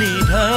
Nida